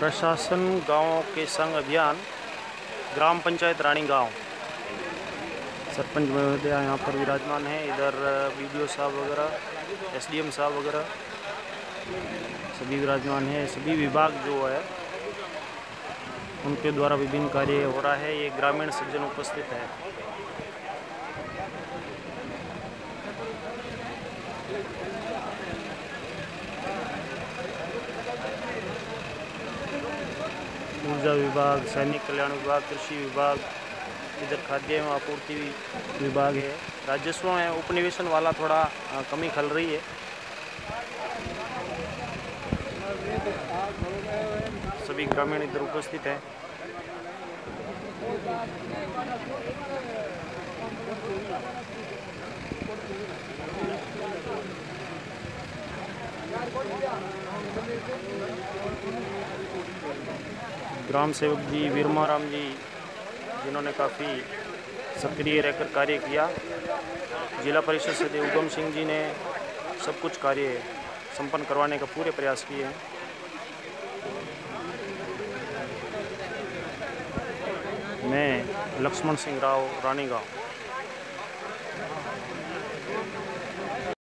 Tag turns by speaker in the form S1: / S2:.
S1: प्रशासन गाँवों के संग अभियान, ग्राम पंचायत रानी गाँव। सरपंच महोदय यहाँ पर विराजमान है, इधर वीडियो साहब वगैरह, एसडीएम साहब वगैरह, सभी विराजमान है, सभी विभाग जो है, उनके द्वारा विभिन्न कार्य हो रहा है, ये ग्रामीण सज्जन उपस्थित है। ऊर्जा विभाग, सैनिक कल्याण विभाग, कृषि विभाग, इधर खाद्य एवं आपूर्ति विभाग है। राजस्व में उपनिवेशन वाला थोड़ा कमी खल रही है। सभी ग्रामीण इधर उपस्थित हैं। ग्राम सेवक जी, वीरमा राम जी, जिन्होंने काफ़ी सक्रिय रहकर कार्य किया। जिला परिषद सदस्य उगम सिंह जी ने सब कुछ कार्य संपन्न करवाने का पूरे प्रयास किए हैं। मैं लक्ष्मण सिंह राव रानी गाँव